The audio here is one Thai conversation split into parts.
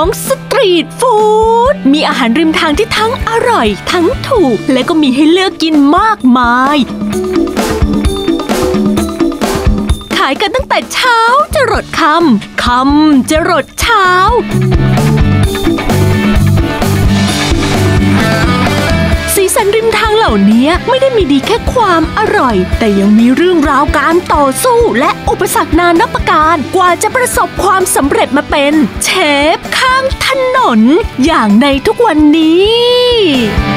ของสตรีทฟู้ดมีอาหารริมทางที่ทั้งอร่อย ทั้งถูก และก็มีให้เลือกกินมากมาย ขายกันตั้งแต่เช้าจะรดค่ำค่ำจะรดเช้า สีสันริมทางเหล่านี้ไม่ได้มีดีแค่ความอร่อย แต่ยังมีเรื่องราวการต่อสู้และอุปสรรคนานับประการ กว่าจะประสบความสำเร็จมาเป็นเชฟข้างถนน อย่างในทุกวันนี้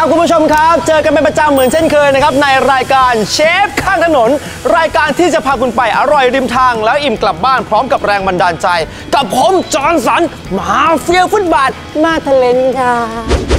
ครับคุณผู้ชมครับ เจอกันเป็นประจำเหมือนเช่นเคยนะครับในรายการเชฟข้างถนน รายการที่จะพาคุณไปอร่อยริมทาง แล้วอิ่มกลับบ้านพร้อมกับแรงบันดาลใจ กับผมจอห์นสันมาเฟียฟุตบาทมาทะเลนค่ะ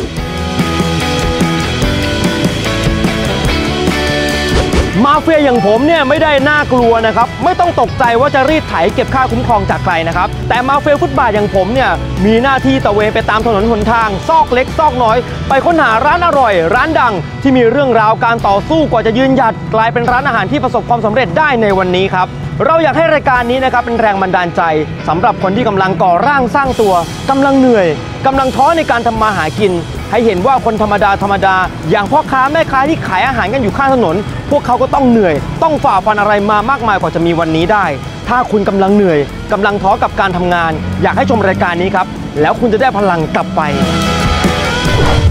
มาเฟียอย่างผมเนี่ยไม่ได้น่ากลัวนะครับ ไม่ต้องตกใจว่าจะรีดไถเก็บค่าคุ้มครองจากใครนะครับ แต่มาเฟียฟุตบาทอย่างผมเนี่ยมีหน้าที่ตะเวนไปตามถนนหนทาง ซอกเล็กซอกน้อย ไปค้นหาร้านอร่อย ร้านดัง ที่มีเรื่องราวการต่อสู้กว่าจะยืนหยัด กลายเป็นร้านอาหารที่ประสบความสำเร็จได้ในวันนี้ครับ เราอยากให้รายการนี้นะครับเป็นแรงบันดาลใจสำหรับคนที่กำลังก่อร่างสร้างตัวกำลังเหนื่อยกำลังท้อในการทำมาหากิน ให้เห็นว่าคนธรรมดาธรรมดา อย่างพ่อค้าแม่ค้าที่ขายอาหารกันอยู่ข้างถนน พวกเขาก็ต้องเหนื่อย ต้องฝ่าฟันอะไรมามากมายกว่าจะมีวันนี้ได้ ถ้าคุณกำลังเหนื่อยกำลังท้อกับการทำงาน อยากให้ชมรายการนี้ครับแล้วคุณจะได้พลังกลับไป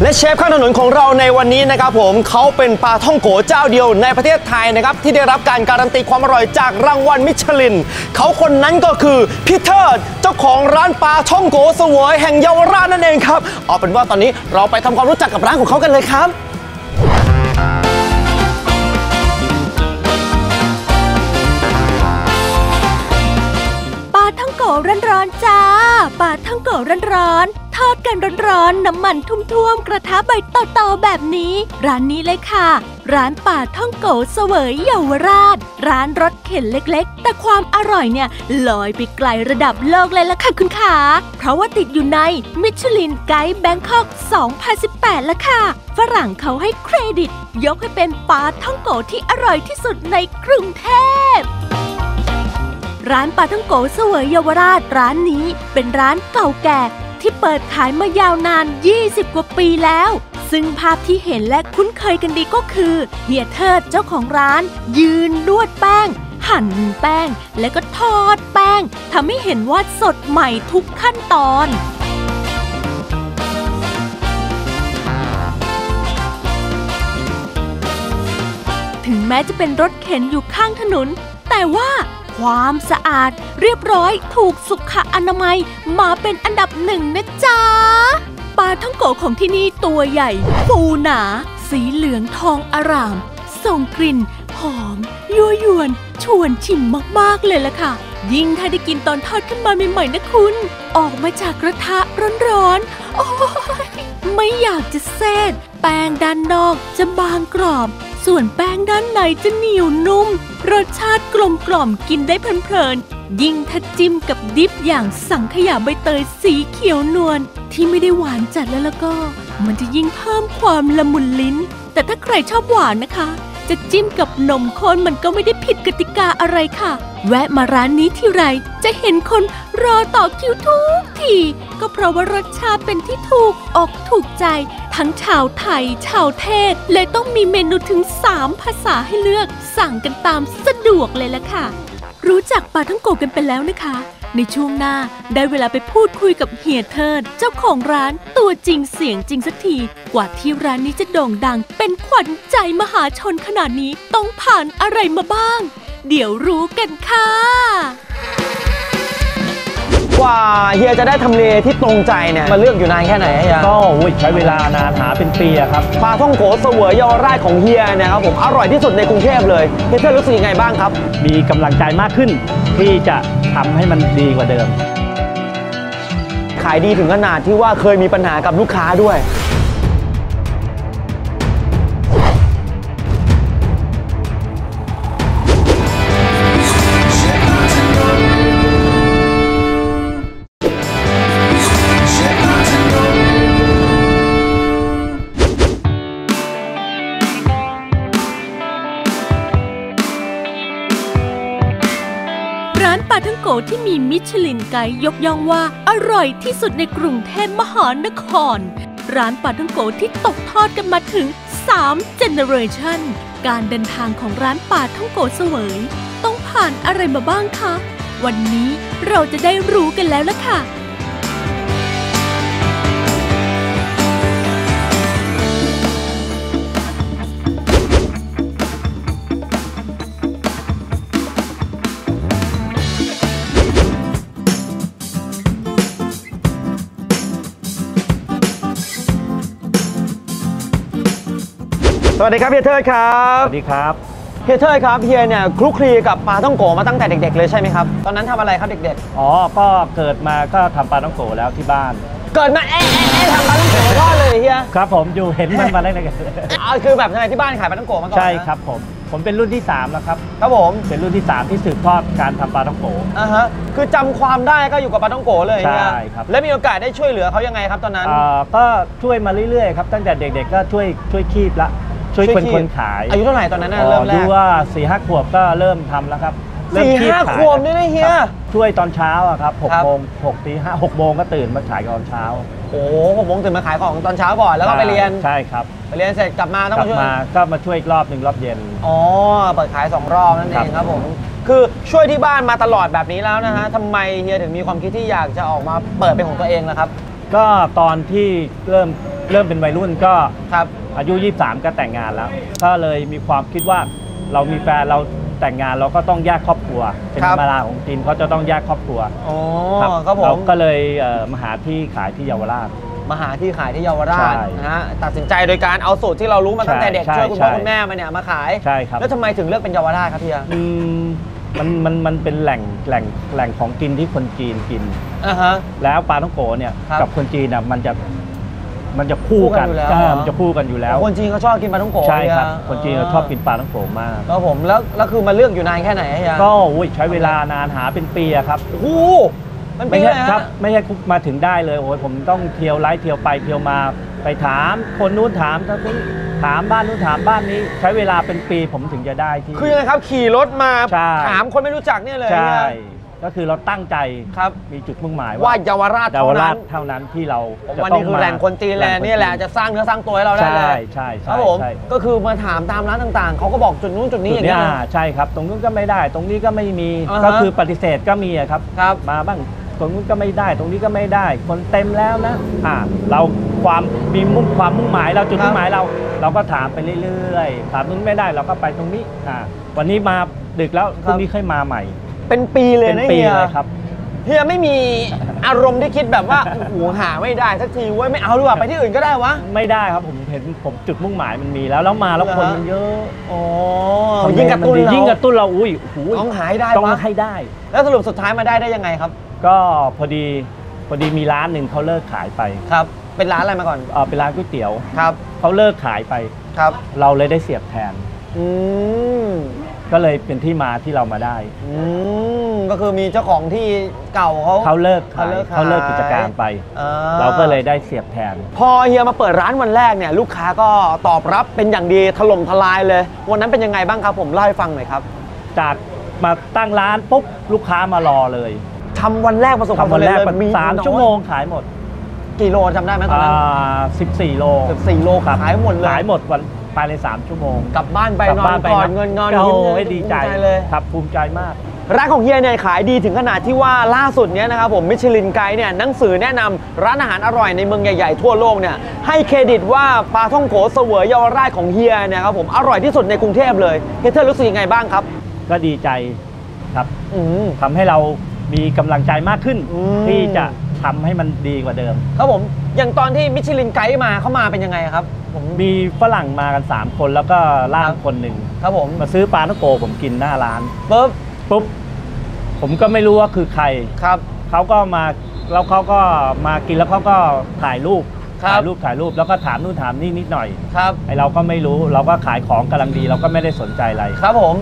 และเชฟข้างถนนของเราในวันนี้นะครับผมเขาเป็นปลาท่องโกเจ้าเดียวในประเทศไทยนะครับที่ได้รับการการันตีความอร่อยจากรางวัลมิชลิน เขาคนนั้นก็คือพี่เทิดเจ้าของร้านปลาท่องโกเสวยแห่งเยาวราชนั่นเองครับเอาเป็นว่าตอนนี้เราไปทำความรู้จักกับร้านของเขากันเลยครับปลาท่องโกร้อนๆจ้าปลาท่องโกร้อนๆ ทอดกันร้อนๆ น้ำมันทุ่วมๆ กระทะใบโตๆแบบนี้ ร้านนี้เลยค่ะ ร้านป่าท่องโกเสวยเยาวราช ร้านรถเข็นเล็กๆ แต่ความอร่อยเนี่ยลอยไปไกลระดับโลกเลยล่ะค่ะคุณขาเพราะว่าติดอยู่ในมิชลินไกด์แบงคอก 2018แล้วค่ะ ฝรั่งเขาให้เครดิต ยกให้เป็นปลาท่องโกที่อร่อยที่สุดในกรุงเทพร้านปาท่องโกเสวยเยาวราชร้านนี้เป็นร้านเก่าแก่ ที่เปิดขายมายาวนาน 20 กว่าปีแล้ว ซึ่งภาพที่เห็นและคุ้นเคยกันดีก็คือ เฮียเทิดเจ้าของร้าน ยืนนวดแป้ง หั่นแป้ง แล้วก็ทอดแป้งทำให้เห็นว่าสดใหม่ทุกขั้นตอนถึงแม้จะเป็นรถเข็นอยู่ข้างถนน แต่ว่า ความสะอาดเรียบร้อยถูกสุขอนามัยมาเป็นอันดับหนึ่งนะจ๊ะปลาท่องโกะของที่นี่ตัวใหญ่ ฟูหนา สีเหลืองทองอร่าม ส่งกลิ่น หอม ยั่วยวน ชวนชิมมากๆเลยล่ะค่ะ ยิ่งถ้าได้กินตอนทอดขึ้นมาใหม่ๆนะคุณ ออกมาจากกระทะร้อนๆโอ้ยไม่อยากจะเซดแป้งด้านนอกจะบางกรอบส่วนแป้งด้านในจะเหนียวนุ่ม รสชาติกลมกล่อมกินได้เพลินๆ ยิ่งถ้าจิ้มกับดิฟอย่างสังขยาใบเตยสีเขียวนวลที่ไม่ได้หวานจัดแล้วแล้วก็ มันจะยิ่งเพิ่มความละมุนลิ้น แต่ถ้าใครชอบหวานนะคะ จะจิ้มกับนมข้นมันก็ไม่ได้ผิดกติกาอะไรค่ะ แวะมาร้านนี้ที่ไร จะเห็นคนรอต่อคิวทุกที ก็เพราะว่ารสชาติเป็นที่ถูกอกถูกใจ ทั้งชาวไทย ชาวเทศ เลยต้องมีเมนูถึง 3 ภาษาให้เลือก สั่งกันตามสะดวกเลยละค่ะ รู้จักปลาท่องโกกันไปแล้วนะคะ ในช่วงหน้าได้เวลาไปพูดคุยกับเฮียเทิด เจ้าของร้านตัวจริงเสียงจริงสักที กว่าที่ร้านนี้จะโด่งดัง เป็นขวัญใจมหาชนขนาดนี้ต้องผ่านอะไรมาบ้าง เดี๋ยวรู้กันค่ะ กว่าเฮียจะได้ทำเลที่ตรงใจเนี่ยมาเลือกอยู่นานแค่ไหนอะเฮียก็อุ๊ยใช้เวลานานหาเป็นปีอะครับปลาท่องโกเสวยเยาวราชของเฮียเนะครับผมอร่อยที่สุดในกรุงเทพเลยเฮียเทิดรู้สึกยังไงบ้างครับ มีกำลังใจมากขึ้นที่จะทำให้มันดีกว่าเดิม ขายดีถึงขนาดที่ว่าเคยมีปัญหากับลูกค้าด้วย มีมิชลินไกด์ยกย่องว่าอร่อยที่สุดในกรุงเทพมหานคร ร้านปลาท่องโกที่ตกทอดกันมาถึง3เจเนอเรชันการเดินทางของร้านปลาท่องโกเสวย ต้องผ่านอะไรมาบ้างคะ วันนี้เราจะได้รู้กันแล้วล่ะค่ะ วัสดีครับเฮียเทิดครัสบวัสดีครับเฮียเทิดครับเฮียเนี่ยคลุกคลีกับปลาท่องโกมาตั้งแต่เด็ก ๆ เลยใช่ไหมครับตอนนั้นทำอะไรครับเด็กอ๋อก็เกิดมาก็ทำปลาต้องโกแล้วที่บ้านๆเกิดมาเอ๊ะเอ๊ะเอ๊ะทำปลาท่องโกทอดเลยเฮียครับผมอยู่เห็นมันมาได้ไงเอาคือแบบทำไมที่บ้านขายปลาท่องโกมาก่อนนะใช่ครับผมผมเป็นรุ่นที่3แล้วครับครับผมเป็นรุ่นที่ 3 ที่สืบทอดการทำปลาต้องโกอ่าฮะคือจำความได้ก็อยู่กับปลาท่องโกเลยเฮียใช่ครับแล้วมีโอกาสได้ช่วยเหลือเขายังไงครับตอนนั้นอ่าก็ช่วยมาเรื่อยๆครับตั้งแต่เด็กๆก็ช่วยช่วยคีบละ ช่วยช่วยเป็นคีบคนขายอายุเท่าไหร่ตอนนั้นน่ะอ๋อเริ่มแรดูกว่า4ี่ห้าขวบก็เริ่มทำแล้วครับเริ่มสี่คีบห้าขายขวบนี่นะเฮียครับช่วยตอนเช้าอะครับหกครับโมงหกตีห้าหกโมงก็ตื่นมาขายตอนเช้าโอ้โหหกโมงตื่นมาขายของตอนเช้าก่อนแล้วก็ไปเรียนใช่ครับไปเรียนเสร็จกลับมาต้องกลับมาช่วยมาก็มาช่วยอีกรอบหนึ่งรอบเย็นอ๋อเปิดขาย2รอบนั่นเอครับงครับผมคือช่วยที่บ้านมาตลอดแบบนี้แล้วนะฮะทำไมเฮียถึงมีความคิดที่อยากจะออกมาเปิดเป็นของตัวเองล่ะครับ ก็ตอนที่เริ่มเริ่มเป็นวัยรุ่นก็ครับ อายุ 23 ก็แต่งงานแล้วก็เลยมีความคิดว่าเรามีแฟนเราแต่งงานเราก็ต้องแยกครอบครัว เป็นครัธรบรมดาของจีนเขาจะต้องแยกครอบครัวอ๋อครับครับผเรามก็เลยเอ่อมาหาที่ขายที่เยาวราชมาหาที่ขายที่เยาวราชใช่นะฮะตัดสินใจโดยการเอาสูตรที่เรารู้มาตั้งแต่เด็กใช่ช่วยคุณพ่อใช่คุณแม่มาเนี่ยมาขายใช่ครับแล้วทำไมถึงเลือกเป็นเยาวราชครับเฮียอืมมันมันมันเป็นแหล่งแหล่งแหล่งของกินที่คนจีนกินอ่าฮะแล้วปลาท่องโกเนี่ยครับกับคนจีนอะมันจะ มันจะคู่กันคู่กันอยู่แล้วใช่เหรอมันจะคู่กันอยู่แล้ว คนจีนเขาชอบกินปลาท่องโกใช่ครับ เฮียคนจีนเขาชอบกินปลาท่องโกมาก ครับผมแล้วแล้วคือมาเลือกอยู่นานแค่ไหนเฮียก็อุ้ยใช้เวลานานหาเป็นปีอะครับโอ้โหมันเป็ไม่นใช่ไงฮะครับไม่ใช่คุกมาถึงได้เลยโอ้ยผมต้องเที่ยวไล่เที่ยวไปเที่ยวมาไปถามคนนู้นถามคนนี้ถามบ้านนู้นถามบ้านนี้ ใช้เวลาเป็นปีผมถึงจะได้ที่ คือยังไงครับ ขี่รถมาใช่ ถามคนไม่รู้จักเนี่ยเลยใช่เฮีย ก็คือเราตั้งใจครับมีจุดมุ่งหมายว่าเยาวราชเยาวเท่ารานั้ชนเท่านั้นที่เราผมจะว่าต้องนี่คือมาแหล่งคนจีนเลยหงคนี่แหละจะสร้างเนื้อสร้างตัวให้เราได้ใช่เลยใช่คใช่รับผมใช่ก็คือมาถามตามร้านต่างๆเขาก็บอกจุดนู้นจุดนี้อย่างจุดเงี้ยใช่ครับ ตรงนู้นก็ไม่ได้ ตรงนี้ก็ไม่มีอ่าฮะก็คือปฏิเสธก็มีอะครับครับมาบ้างตรงนู้นก็ไม่ได้ ตรงนี้ก็ไม่ได้ คนเต็มแล้วนะอ่าเราความมีมุ่งความมุ่งหมายเราจุดครับมุ่งหมายเรา เราก็ถามไปเรื่อยๆถามนู้นไม่ได้เราก็ไปตรงนี้อ่าวันนี้มาดึกแล้วพรุ่งนี้ค่อยมาใหม่ เป็นปีเลยเป็นนะปีเฮียเลยครับ เฮียไม่มีอารมณ์ที่คิดแบบว่าโอ้โหหาไม่ได้สักทีเว้ยไม่เอาดีกว่าไปที่อื่นก็ได้วะไม่ได้ครับผมเห็นผมจุดมุ่งหมายมันมีแล้วแล้วมาแล้วเหรอคนมันเยอะอ๋อทำเลยิ่งกระตุ้นมัดีเรายิ่งกระตุ้นเราอุ้ยโอ้โหต้องหายได้ต้องวะให้ได้ แล้วสรุปสุดท้ายมาได้ได้ยังไงครับก็พอดีพอดีมีร้านหนึ่งเขาเลิกขายไปครับ เป็นร้านอะไรมาก่อนเออเป็นร้านก๋วยเตี๋ยวครับเขาเลิกขายไป ครับ เราเลยได้เสียบแทน อืม ก็เลยเป็นที่มาที่เรามาได้ อืมก็คือมีเจ้าของที่เก่าเขา เขาเลิกขายเขาเขาเลิเลิกกขาย กิจการไป อ่เราก็เลยได้เสียบแทน พอเฮียมาเปิดร้านวันแรกเนี่ยลูกค้าก็ตอบรับเป็นอย่างดีถล่มทลายเลย วันนั้นเป็นยังไงบ้างครับผมเล่าให้ฟังหน่อยครับจากมาตั้งร้านปุ๊บลูกค้ามารอเลยทำวันแรกประสบความทำวันสำแรเร็จกเลยสามชั่วโมงขายหมดกี่โลจำได้ไหมตอนนั้นสิบสี่โล สิบสี่โลครับขายหมดเลย ขายหมดวัน ภายในสามชั่วโมง กลับบ้านไปกลับนอนบ้านไปกอดนะเงินนอนโอ้ยิ้มโหเลยดีใจภูมิเลยครับภูมิใจมาก ร้านของเฮียเนี่ยขายดีถึงขนาดที่ว่าล่าสุดเนี้ยนะครับผมมิชลินไกด์เนี่ยหนังสือแนะนำร้านอาหารอร่อยในเมืองใหญ่ๆทั่วโลกเนี่ยให้เครดิตว่าปลาท่องโกเสวยเยาวราชของเฮียเนี่ยครับผมอร่อยที่สุดในกรุงเทพเลยเฮียเธอรู้สึกยังไงบ้างครับ ก็ดีใจครับอืมทำให้เรามีกำลังใจมากขึ้นอืมที่จะทำให้มันดีกว่าเดิม ครับผมอย่างตอนที่มิชลินไกด์มาเข้ามาเป็นยังไงครับ ผมมีฝรั่งมากัน 3 คนแล้วก็ล่าคงรับคนหนึ่งครับผมมาซื้อปลาท่องโกผมกินหน้าร้านปุ๊บปุ๊บผมก็ไม่รู้ว่าคือใครครับเขาก็มาแล้วเขาก็มากินแล้วเขาก็ถ่ายรูปครับถ่ายรูปถ่ายรูปแล้วก็ถามนู่นถามนี่นิดหน่อย ครับไอเราก็ไม่รู้เราก็ขายของกำลังดี เราก็ไม่ได้สนใจอะไรครับผม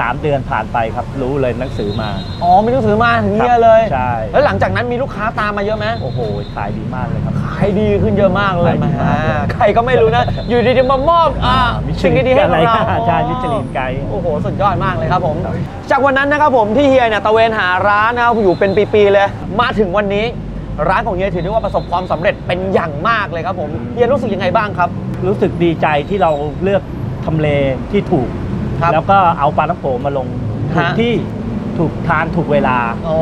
3 เดือนผ่านไปครับ รู้เลยหนังสือมา อ๋อมีหนังสือมาถึงครับเนี่ยเลยใช่แล้วหลังจากนั้นมีลูกค้าตามมาเยอะไหมโอ้โหขายดีมากเลยครับขายดีขึ้นเยอะมากเลยขายดีมากเลยใครก็ไม่รู้นะ อยู่ดีๆมามอบอ่ามิชสิ่งลินดีๆให้กับอะไรเราใช่มิชลินไกด์โอ้โหสุดยอดมากเลยครับผมครับจากวันนั้นนะครับผมที่เฮียเนี่ยตะเวนหาร้านนะครับอยู่เป็นปีๆเลย มาถึงวันนี้ร้านของเฮียถือได้ว่าประสบความสำเร็จเป็นอย่างมากเลยครับผมเฮียรู้สึกยังไงบ้างครับ รู้สึกดีใจที่เราเลือกทำเลที่ถูก ครับแล้วก็เอาปาท่องโก๋มาลงถูกฮะ ที่ถูกทางถูกเวลา อ๋อ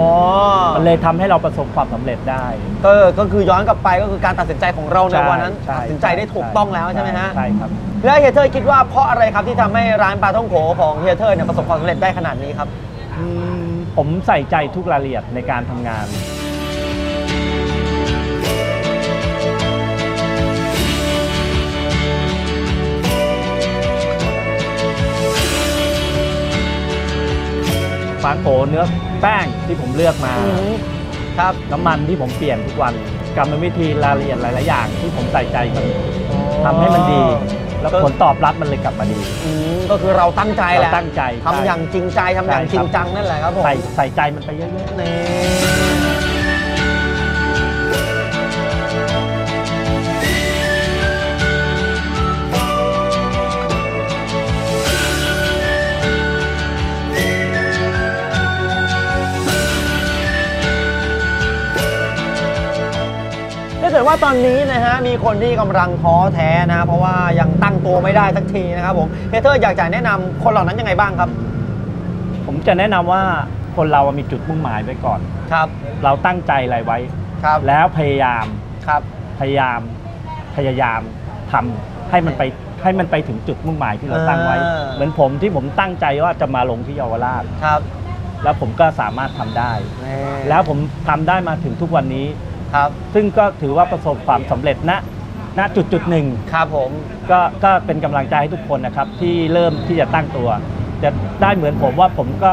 มันเลยทำให้เราประสบความสำเร็จได้ ก็ก็คือย้อนกลับไปก็คือการตัดสินใจของเราในใช่วันนั้นช่ตัดสินใจได้ถูกต้องแล้วใช่ไหมฮะใช่ครับ แล้วเฮียเทอร์คิดว่าเพราะอะไรครับที่ทำให้ร้านปาท่องโก๋ของเฮียเทอร์เนี่ยประสบความสำเร็จได้ขนาดนี้ครับอืมผมใส่ใจทุกรายละเอียดในการทำงาน ฟางโกเนื้อแป้งที่ผมเลือกมา ครับน้ำมันที่ผมเปลี่ยนทุกวันกรรมวิธีรายละเอียดหลาย ๆ อย่างที่ผมใส่ใจมันทำให้มันดี แล้วผลตอบรับมันเลยกลับมาดีอืมก็คือเราตั้งใจแหละเราตั้งใจทำอย่างจริงใจทำอย่างใช่ครับจริงจังนั่นแหละครับผมใส่ใส่ใจมันไปเยอะนี่ กิดว่าตอนนี้นะฮะมีคนที่กำลังท้อแท้นะเพราะว่ายังตั้งตัวไม่ได้สักทีนะครับผมเฮียเทอร์อยากจะแนะนำคนเหล่านั้นยังไงบ้างครับๆผมจะแนะนำว่าคนเรามีจุดมุ่งหมายไว้ก่อนครับ เราตั้งใจอะไรไว้ครับ แล้วพยายามครับ พยายามพยายามทำให้มันไปให้มันไปถึงจุดมุ่งหมายที่เราตั้งไว้อ่าเหมือนผมที่ผมตั้งใจว่าจะมาลงที่เยาวราชครับ แล้วผมก็สามารถทำได้นี่แล้วผมทำได้มาถึงทุกวันนี้ ครับ ซึ่งก็ถือว่าประสบความสำเร็จณณจุดจุดหนึ่งครับผมก็ก็เป็นกำลังใจให้ทุกคนนะครับ ที่เริ่มที่จะตั้งตัว จะได้เหมือนผมว่าผมก็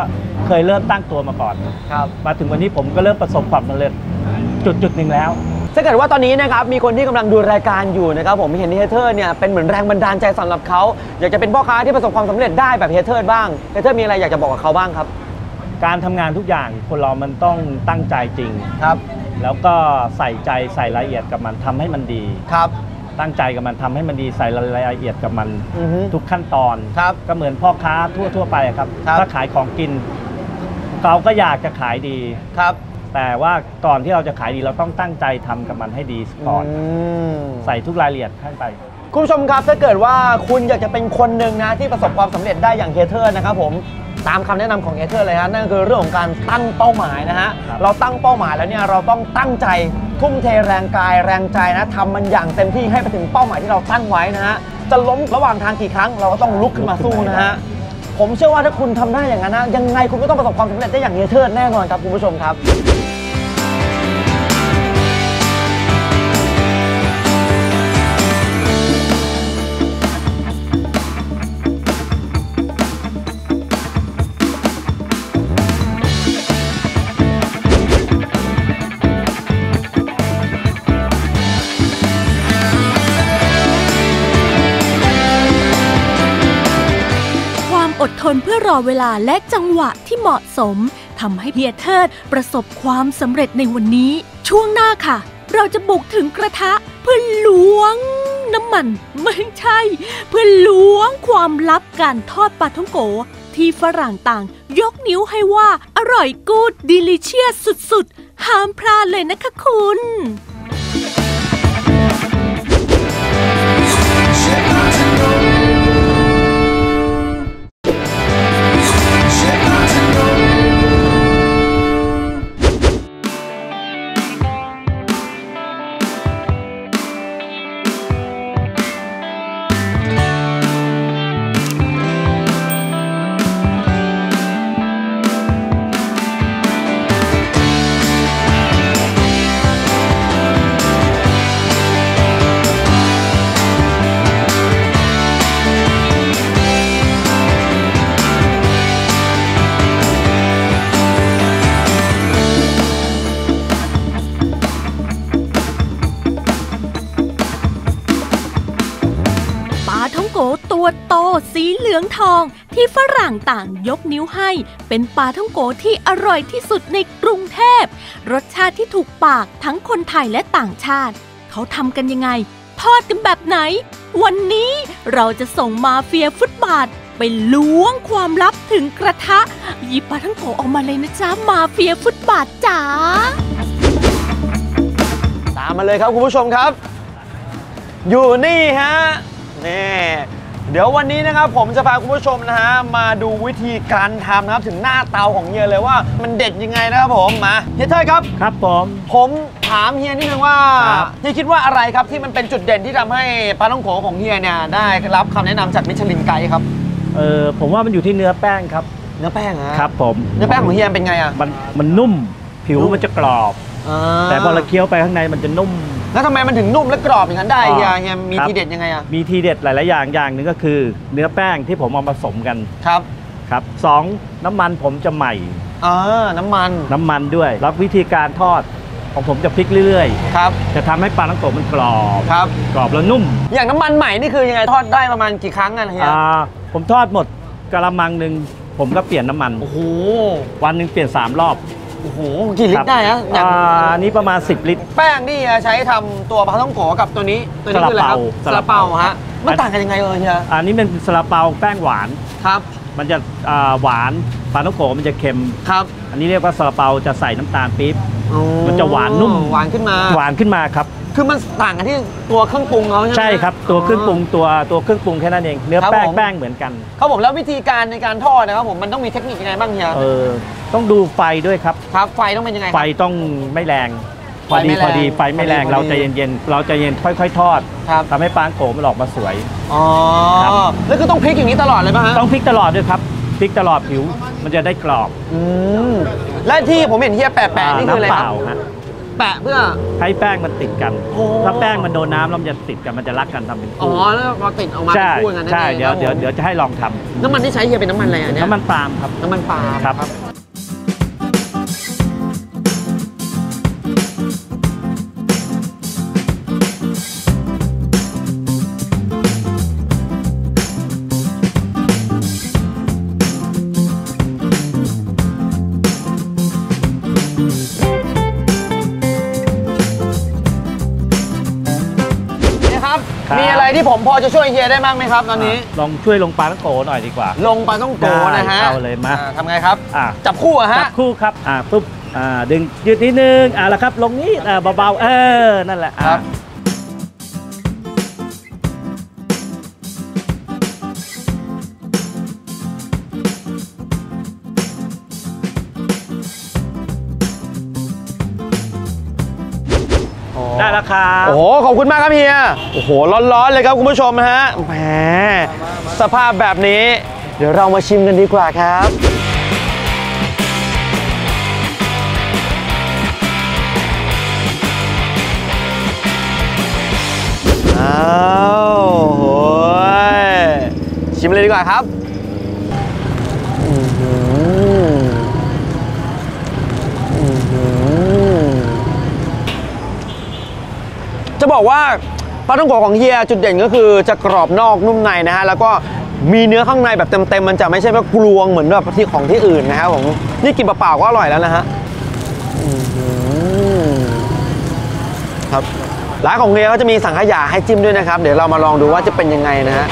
เคยเริ่มตั้งตัวมาก่อน ครับ มาถึงวันนี้ผมก็เริ่มประสบความสำเร็จจุดจุดหนึ่งแล้ว ถ้าเกิดว่าตอนนี้นะครับมีคนที่กำลังดูรายการอยู่นะครับผมเห็นเฮียเทอร์เนี่ยเป็นเหมือนแรงบันดาลใจสำหรับเขาอยากจะเป็นพ่อค้าที่ประสบความสำเร็จได้แบบเฮียเทอร์บ้างเฮียเทอร์มีอะไรอยากจะบอกกับเขาบ้างครับ การทำงานทุกอย่างคนเรามันต้องตั้งใจจริง ครับ แล้วก็ใส่ใจใส่รายละเอียดกับมันทำให้มันดี ครับ ตั้งใจกับมันทำให้มันดีใส่รายละเอียดกับมัน อือฮึ ทุกขั้นตอน ครับ ก็เหมือนพ่อค้าทั่วทั่วๆไปอะครับ ครับ ถ้าขายของกิน เราก็อยากจะขายดี ครับแต่ว่าก่อนที่เราจะขายดีเราต้องตั้งใจทำกับมันให้ดีก่อน ม ใส่ทุกรายละเอียดขึ้นไป คุณผู้ชมครับถ้าเกิดว่าคุณอยากจะเป็นคนหนึ่งนะที่ประสบความสำเร็จได้อย่างเฮเทอร์นะครับผม ตามคำแนะนำของเฮียเทอร์เลยฮะนั่นก็คือเรื่องของการตั้งเป้าหมายนะฮะครับเราตั้งเป้าหมายแล้วเนี่ยเราต้องตั้งใจทุ่มเทแรงกายแรงใจนะทำมันอย่างเต็มที่ให้ไปถึงเป้าหมายที่เราตั้งไว้นะฮะจะล้มระหว่างทางกี่ครั้งเราก็ต้องลุกขึ้นมาสู้นะฮะผมเชื่อว่าถ้าคุณทำได้อย่างนั้นนะยังไงคุณก็ต้องประสบความสำเร็จได้อย่างเฮียเทอร์แน่นอนครับคุณผู้ชมครับ นเพื่อรอเวลาและจังหวะที่เหมาะสมทำให้เฮียเทิดประสบความสำเร็จในวันนี้ ช่วงหน้าค่ะ เราจะบุกถึงกระทะเพื่อล้วงน้ำมันไม่ใช่ เพื่อล้วงความลับการทอดปลาท่องโก ที่ฝรั่งต่าง ยกนิ้วให้ว่าอร่อยกูดดิลิเชียสสุดๆ ห้ามพลาดเลยนะคะคุณ ทองทองที่ฝรั่งต่างยกนิ้วให้ เป็นปลาท่องโกที่อร่อยที่สุดในกรุงเทพ รสชาติที่ถูกปากทั้งคนไทยและต่างชาติ เขาทำกันยังไง ทอดกันแบบไหน วันนี้เราจะส่งมาเฟียฟุตบาทไปล้วงความลับถึงกระทะ หยิบปลาท่องโกออกมาเลยนะจ๊ะมาเฟียฟุตบาทจ๋าตามมาเลยครับคุณผู้ชมครับ อยู่นี่ฮะนี่ เดี๋ยววันนี้นะครับผมจะพาคุณผู้ชมนะฮะมาดูวิธีการทำนะครับถึงหน้าเตาของเฮียเลยว่ามันเด็ดยังไงนะครับผมมาเฮียเทยครับ ครับผม ผมถามเฮียนิดนึงว่าครับ เฮียคิดว่าอะไรครับที่มันเป็นจุดเด่นที่ทำให้ปลาท่องโขของเฮียเนี่ยได้รับคำแนะนำจากมิชลินไกด์ครับเออผมว่ามันอยู่ที่เนื้อแป้งครับ เนื้อแป้งฮะครับผมเนื้อแป้งของเฮียเป็นไงอะมันมันนุ่ม ผิวนุ่ม มันจะกรอบอ่าแต่พอเราเคี้ยวไปข้างในมันจะนุ่ม แล้วทำไมมันถึงนุ่มและกรอบอย่างนั้นได้อ๋อเฮียเฮียมีครับทีเด็ดยังไงอะมีทีเด็ดหลาย ๆ อย่างอย่างหนึ่งก็คือ เนื้อแป้งที่ผมเอามาผสมกันครับครับสองน้ำมันผมจะใหม่อ่าน้ำมันน้ำมันด้วยแล้ววิธีการทอดของผมจะพลิกเรื่อยครับๆจะทำให้ปลาทั้งโกะมันกรอบครับกรอบแล้วนุ่ม อย่างน้ำมันใหม่นี่คือยังไงทอดได้ประมาณกี่ครั้งอะเฮียอ่าผมทอดหมดกระมังหนึ่งผมก็เปลี่ยนน้ำมันโอ้โหวันหนึ่งเปลี่ยน 3 รอบ โอ้โหกี่ลิตครบได้นะอย่างอ่าอันนี้ประมาณ 10 ลิตร แป้งที่เฮียใช้ทำตัวปลาท่องโกกับตัวนี้ตัวนี้คืออะไรครับซาลาเปาฮะมันต่างกันยังไงเออเฮียอันนี้เป็นซาลาเปาแป้งหวานครับ มันจะอ่าหวานปลาท้องโกะมันจะเค็มครับ อันนี้เรียกว่าซาลาเปาจะใส่น้ำตาลปี๊บอ๋อมันจะหวานนุ่มหวานขึ้นมาหวานขึ้นมาครับ คือมันต่างกันที่ตัวเครื่องปรุงเขาใช่ไหม ใช่ครับตัวเครื่องปรุงตัวตัวเครื่องปรุงแค่นั้นเอง เนื้อครับแป้งผม แป้งเหมือนกันครับผมแล้ววิธีการในการทอดนะครับผมมันต้องมีเทคนิคยังไงบ้างเฮียเออต้องดูไฟด้วยครับ ครับไฟต้องเป็นยังไงคไฟรับ ต้องไม่แรงพไฟอไม่ดีแรงพอดีไฟไม่แรงพอดี เราใจเย็นๆเราใจเย็นค่อย ๆ ทอดครับทำให้ปลาโกะมันออกมาสวย อ๋อครับ แล้วก็ต้องพลิกอย่างนี้ตลอดเลยป่ะฮะต้องพลิกตลอดด้วยครับพลิกตลอดผิวมันจะได้กรอบอืมและที่ผมเห็นเฮียแปะๆนี่คืออะไรน้ำเปครัล่าบฮะ แปะเพื่อ ให้แป้งมันติดกัน โอ้ ถ้าแป้งมันโดนน้ำแล้วมันจะติดกันมันจะรักกันทำเป็นอ๋อคู่แล้วพอติดออกมาเป็นใช่คู่อย่างนั้นนั่นใช่เองเดี๋ยวครับเดี๋ยวผมเดี๋ยวจะให้ลองทำน้ำมันที่ใช้เฮียเป็นน้ำมันอะไรอะเนี่ยน้ำมันปาล์มครับ น้ำมันปาล์มครับ ผมพอจะช่วยเฮียได้บ้างไหมครับตอนนี้ ลองช่วยลงปลาทั้งโกหน่อยดีกว่า ลงปลาต้องโกนะฮะได้เอาเลยมาอ่ทำไงครับอะจับคู่อะจัฮะบคู่ครับอ่าปุ๊บอ่าดึงยืดนิดนึงอ่าแล้วครับ ลงนี้อ่าเบาๆเออนั่นแหละอะครับ ครับโอ้โหขอบคุณมากครับเฮียโอ้โหร้อนๆเลยครับคุณผู้ชมฮะแหมสภาพแบบนี้ เดี๋ยวเรามาชิมกันดีกว่าครับอ้าวโหยชิมเลยดีกว่าครับอื้อหืออื้อหือ จะบอกว่าปลาท่องโกะของเฮียจุดเด่นก็คือจะกรอบนอกนุ่มในนะฮะแล้วก็มีเนื้อข้างในแบบเต็มๆมันจะไม่ใช่แบบกลวงเหมือนแบบที่ของที่อื่นนะครับผมนี่กินเปล่าๆก็อร่อยแล้วนะฮะครับร้านของเฮียเขาจะมีสังขยาให้จิ้มด้วยนะครับ เดี๋ยวเรามาลองดูว่าจะเป็นยังไงนะฮะ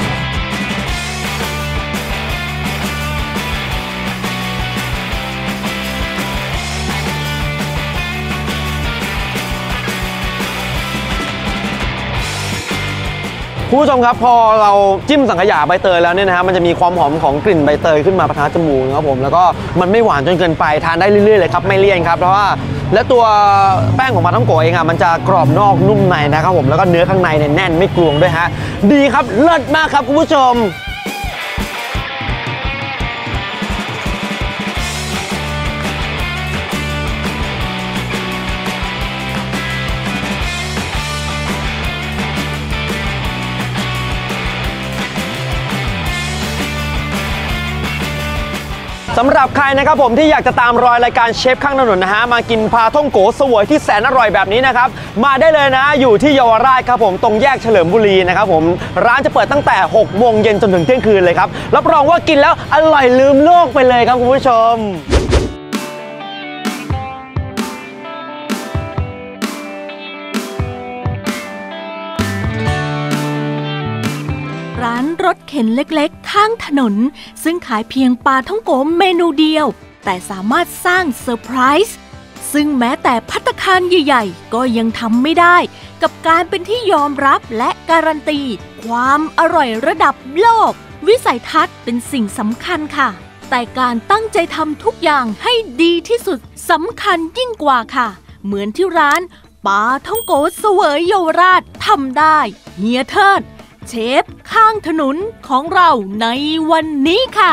คุณผู้ชมครับพอเราจิ้มสังขยาใบเตยแล้วเนี่ยนะฮะมันจะมีความหอมของกลิ่นใบเตยขึ้นมาประทะจมูกนะครับผมแล้วก็มันไม่หวานจนเกินไปทานได้เรื่อยๆเลยครับไม่เลี่ยนครับเพราะว่าและตัวแป้งของปลาท่องโกเองอะมันจะกรอบนอกนุ่มในนะครับผมแล้วก็เนื้อข้างในเนี่ยแน่นไม่กลวงด้วยฮะดีครับเลิศมากครับคุณผู้ชม สำหรับใครนะครับผมที่อยากจะตามรอยรายการเชฟข้างถนนนะฮะมากินพาท่องโกสวยที่แสนอร่อยแบบนี้นะครับมาได้เลยนะอยู่ที่เยาวราชครับผมตรงแยกเฉลิมบุรีนะครับผมร้านจะเปิดตั้งแต่6โมงเย็นจนถึงเที่ยงคืนเลยครับรับรองว่ากินแล้วอร่อยลืมโลกไปเลยครับคุณผู้ชม รถเข็นเล็กๆ ข้างถนน ซึ่งขายเพียงปลาท่องโกเมนูเดียว แต่สามารถสร้างเซอร์ไพรส์ซึ่งแม้แต่พัตตาคารใหญ่ๆ ก็ยังทำไม่ได้ กับการเป็นที่ยอมรับและการันตี ความอร่อยระดับโลก วิสัยทัศน์เป็นสิ่งสำคัญค่ะ แต่การตั้งใจทำทุกอย่างให้ดีที่สุดสำคัญยิ่งกว่าค่ะ เหมือนที่ร้านปลาท่องโกเสวยเยาวราชทำได้ เฮียเทิด เชฟข้างถนนของเราในวันนี้ค่ะ